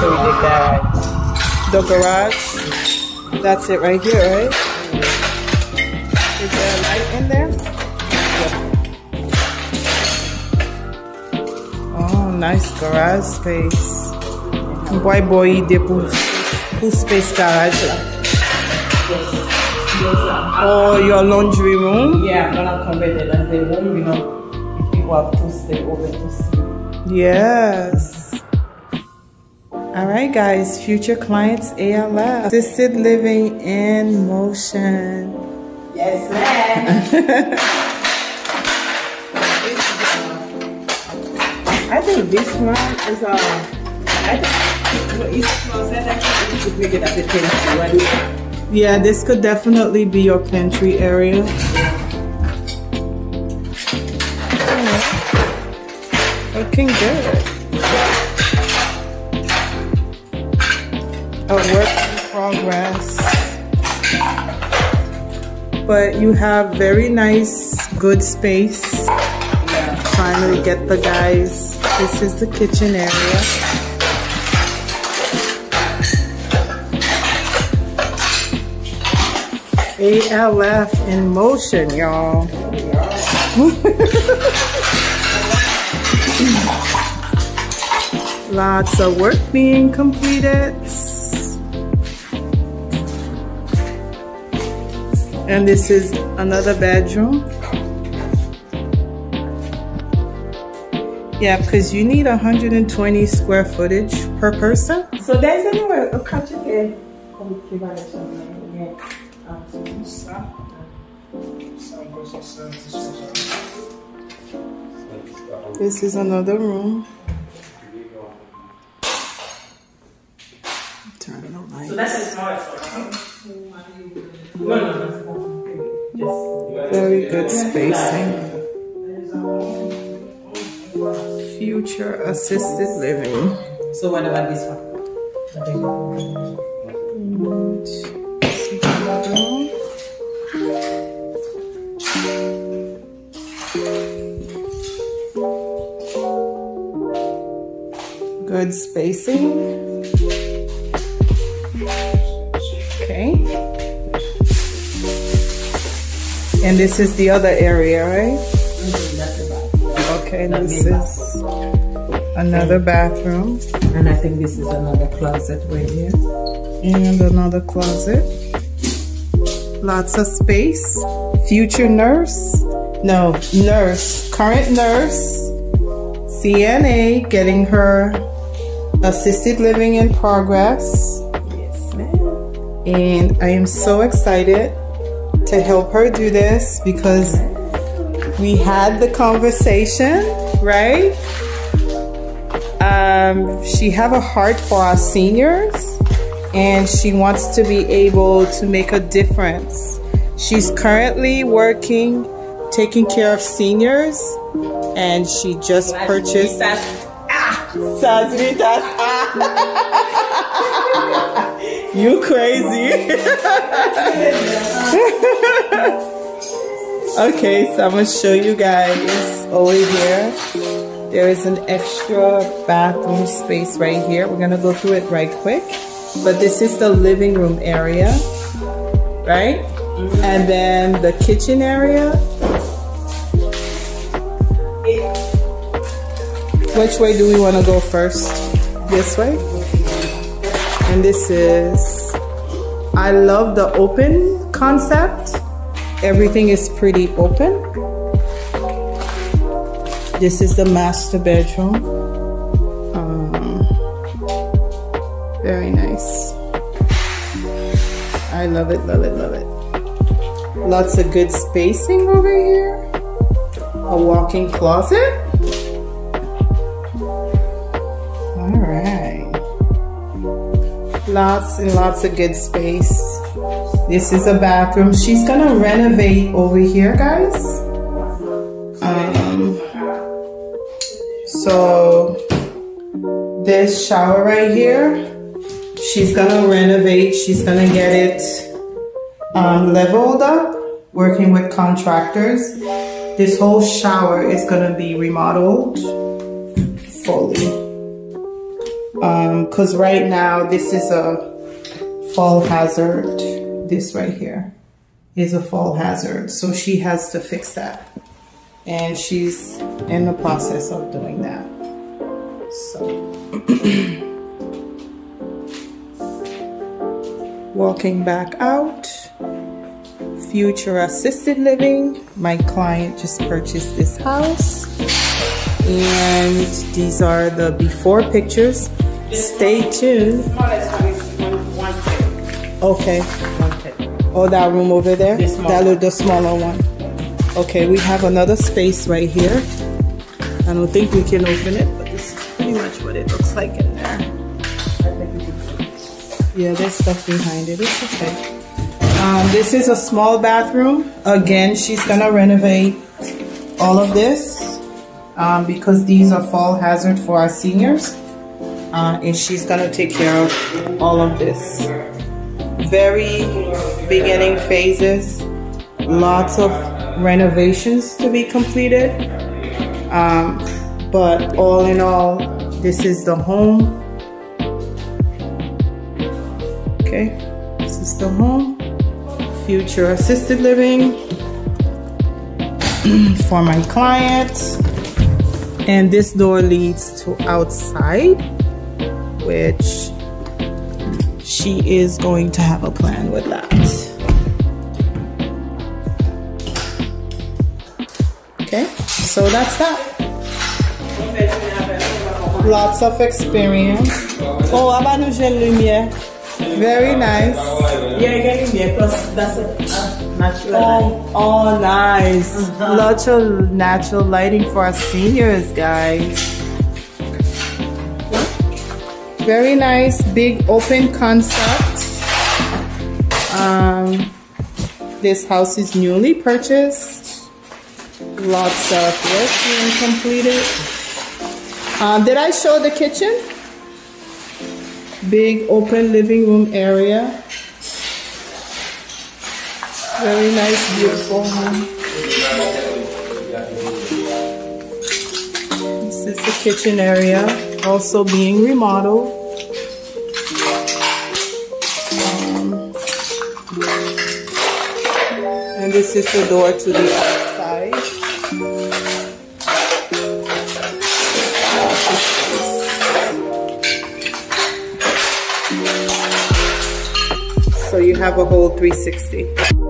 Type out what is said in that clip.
show you the garage. The garage. That's it right here, right? Is there a light in there? Oh, nice garage space. Boy, boy, de pou, pou space garage. Oh, your laundry room? Yeah, I'm gonna convert it as the room, you know, if people have to stay over to see. Yes. All right, guys, future clients ALF. Assisted living in motion. Yes, ma'am. I think this one is uh, I think you know, it's closet. I think you could make it as a pantry. What do you think? Yeah, this could definitely be your pantry area. Looking good. A work in progress. But you have very nice, good space. Yeah. Finally get the guys. This is the kitchen area. ALF in motion, y'all. Lots of work being completed. And this is another bedroom. Yeah, because you need 120 square footage per person. So there's anywhere oh, a country here. Come give us something. Yeah. Um, this is another room. Very good spacing. Future assisted living. So what about this one? The big one. This is another room. Good spacing. And this is the other area, right? Okay, this is another bathroom And I think this is another closet right here. and another closet. Lots of space. Future nurse. No, nurse. Current nurse. CNA getting her assisted living in progress. Yes, ma'am. And I am so excited to help her do this because we had the conversation, right? Um, she have a heart for our seniors and she wants to be able to make a difference. She's currently working, taking care of seniors and she just purchased Sazritas. Ah. you crazy. okay, so I'm gonna show you guys over here. There is an extra bathroom space right here. We're gonna go through it right quick. But this is the living room area, right? And then the kitchen area. Which way do we want to go first? This way? And this is, I love the open concept. Everything is pretty open. This is the master bedroom. Um, very nice. I love it, love it, love it. Lots of good spacing over here. A walk-in closet. Lots and lots of good space. This is a bathroom. She's gonna renovate over here, guys. Um, so this shower right here, she's gonna renovate. She's gonna get it um, leveled up, working with contractors. This whole shower is gonna be remodeled fully. Because um, right now, this is a fall hazard. This right here is a fall hazard. So she has to fix that. And she's in the process of doing that. So. Walking back out. Future assisted living. My client just purchased this house. And these are the before pictures. Stay tuned. Okay. Oh, that room over there? That little, the smaller one. Okay, we have another space right here. I don't think we can open it, but this is pretty much what it looks like in there. Yeah, there's stuff behind it. It's okay. Um, this is a small bathroom. Again, she's gonna renovate all of this um, because these are fall hazard for our seniors. Uh, and she's gonna take care of all of this very beginning phases, lots of renovations to be completed. Um, but all in all, this is the home. Okay, this is the home. Future assisted living for my clients. And this door leads to outside, which she is going to have a plan with that. Okay, so that's that. Lots of experience. Oh, about lumière. Very nice. Yeah, getting lumière plus that's a natural oh, oh, nice. Uh -huh. Lots of natural lighting for our seniors, guys. Very nice, big open concept. Um, this house is newly purchased. Lots of work being completed. Um, did I show the kitchen? Big open living room area. Very nice, beautiful home. This is the kitchen area, also being remodeled. This is the door to the outside. So you have a whole 360.